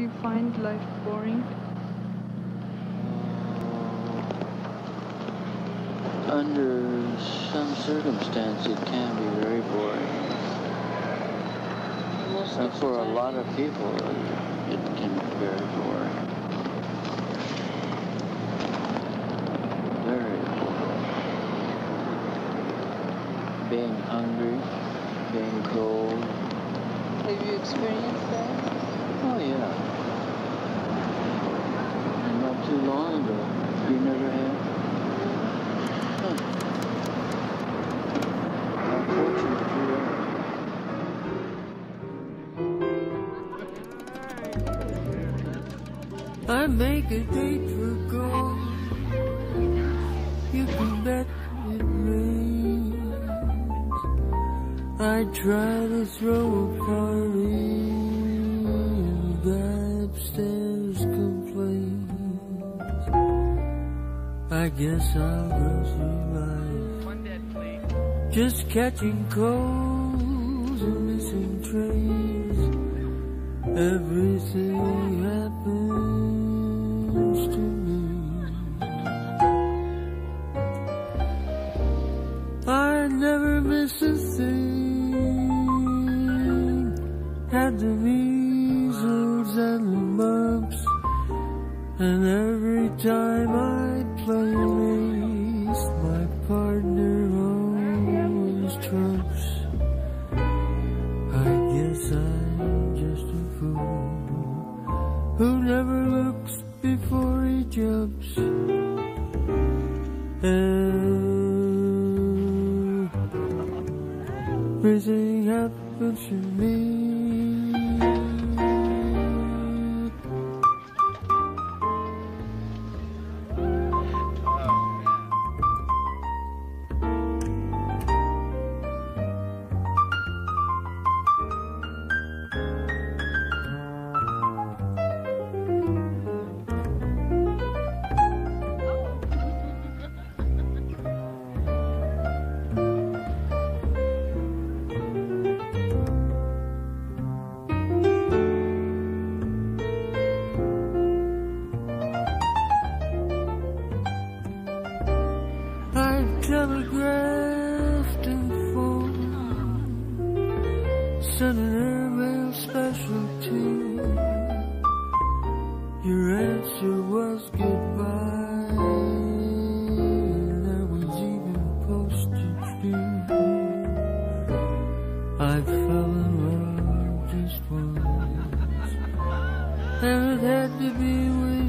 do you find life boring? Under some circumstance, it can be very boring. Most And for a lot of people, it it can be very boring. Very boring. Being hungry, being cold. Have you experienced that? Oh, yeah. Not too long ago, you never had? I make a date for gold. You can bet it rains. I try to throw a party. Upstairs complains. I guess I'll go through life. Just catching colds and missing trains. Everything happens to me. I never miss a thing. Had to measles and every time I play ace, my partner always trumps. I guess I'm just a fool who never looks before he jumps. Everything happens to me. Telegraphed and phoned, sent an airmail special too. Your answer was goodbye. There was even postage due. I fell in love just once, and it had to be with